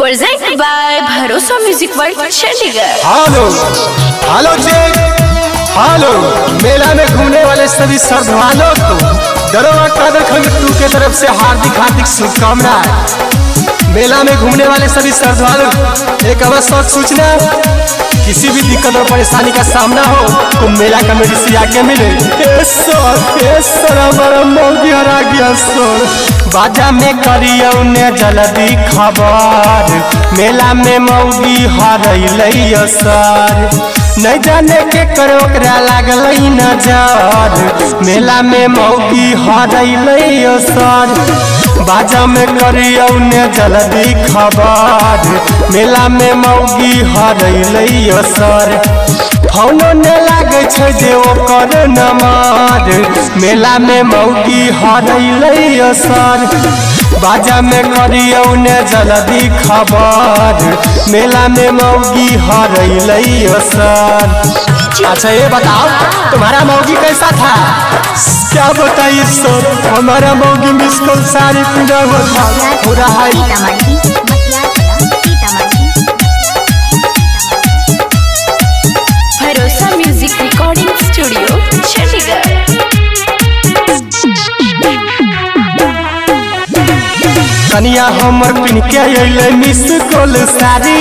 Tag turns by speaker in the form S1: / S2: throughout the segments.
S1: By Bharosa music world Chandigarh
S2: hello hello hello मेला में घूमने वाले सभी श्रद्धालुओं को दरोगा कादर के तरफ़ से हार्दिक हार्दिक शुभकामनाएँ। मेला में घूमने वाले सभी श्रद्धालु एक अवश्य सूचना दिक्कत और परेशानी का सामना हो तो मेला कमेटी से आके मिले। हरा। बाजा में करियो ने जल्दी खबर। मेला में मौगी हरैलै सर। नहीं जाने के करो ओकरा लागल नज़र। मेला में मौगी हरैलै सर। बाजा में करियो ने जल्दी खबर। मेला में मौगी हरैलै सर। फोनो ने लागे छै जे ओकर नमार। मेला में मौगी हरैलै सर। बाजा में करियो ने जल्दी खबर। मेला में मौगी हरैलै सर। अच्छा ये बताओ तुम्हारा मौगी कैसा था? क्या बताइए सर हमारा मौगी मिस कॉल सारी पूरा हुआ था पूरा
S1: Bharosa Music Recording Studio, Chandigarh.
S2: कनिया हमर पिन के अइले मिस कॉल सारी।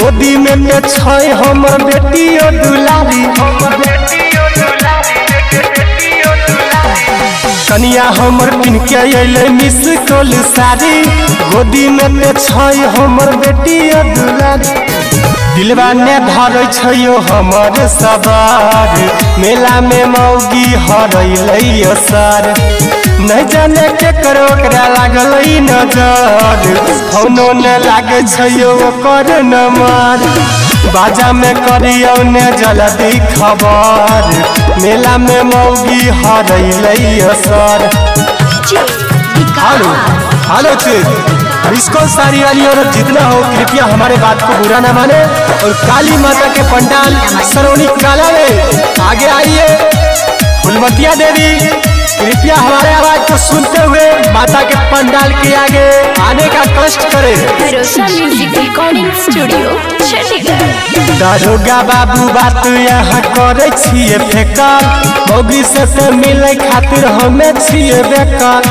S2: गोदी में पे छै हमर बेटियो दुलारी कनिया हमर पिन के अइले मिस कॉल सारी? गोदी में पे छै हमर बेटियो दुलारी दिलवा ने धरै छैयो हमर सवार मेला में मौगी हरैलै सर नहीं जाने के करो ओकरा लागल नज़र। फोनो ने लागे छैयो ओकर नंबर बाजा में करियो ने जल्दी खबर। मेला में मौगी हरैलै सर। हेलो हेलो चीज़ इसको सारी वाली और जितना हो कृपया हमारे बात को बुरा ना माने। और काली माता के पंडाल सरोनी काला में। आगे आइए। फुलमतिया देवी कृपया हमारे आवाज़ को सुनते हुए माता के पंडाल के आगे आने का कष्ट करे। दरोगा बाबू बात यहाँ करे छिए फेकर मौगी से ते मिले खातिर हमें छिए बेकल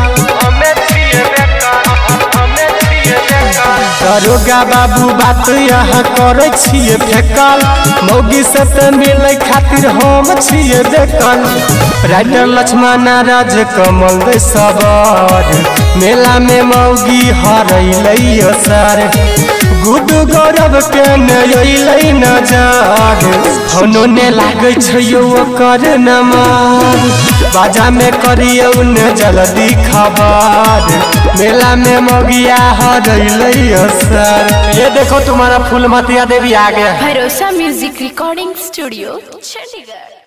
S2: दारोगा बाबू बात यहाँ करे फेकल। मौगी से मिले खातिर हम छिए देखल राइटर लक्ष्मण, राज कमल सबर। मेला में मौगी हर सर। गुडू गौरव ने नमार बाजा में करियो ने जल्दी खबर। मेला में मगिया ये देखो तुम्हारा फूल मतिया देवी आ गया
S1: भरोसा म्यूज़िक रिकॉर्डिंग स्टूडियो Chandigarh.